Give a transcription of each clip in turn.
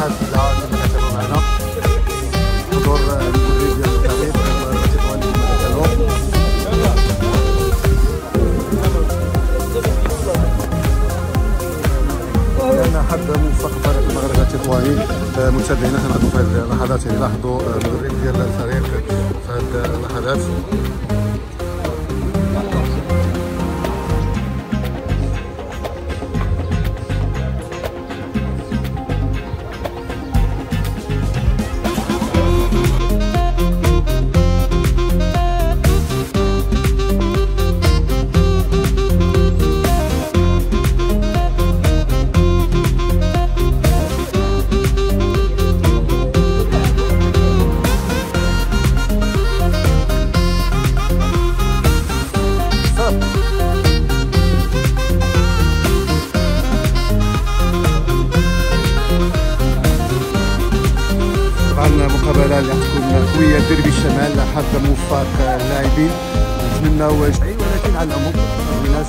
المتحف العائد المتحف معنا. حضور المدير ديال التعليم الرئيس الوالي المدرسة لأن حد مستقبل المغرب التطواني آه، متابعينا كنعرفوا في هذه اللحظات يعني لاحظوا آه، المدرب ديال الفريق في هذه اللحظات مقابله اللي حتكون قويه ديربي الشمال حظ موفق اللاعبين نتمناو شيء ولكن على العموم الناس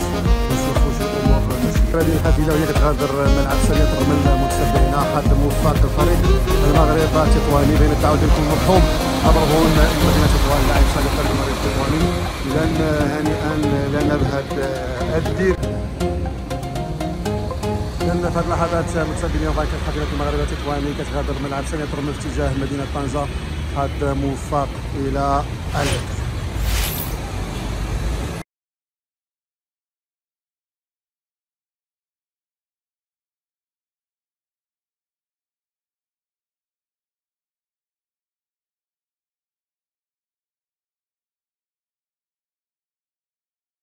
هذه الحافله وهي كتغادر ملعب سريع رغم المتتبعين حظ موفق الفريق المغرب تطواني بين التعاون ديالكم مرحوم. عبرهون مدينة تطوان لاعب سابق للمغرب التطواني. اذا هنيئا لنا بهذا الدير لأن في هذه اللحظات متسابقين ضايق الحافلة المغربية تطواني كتغادر ملعب سنه في اتجاه مدينة طنجة. قد موفق إلى الهدف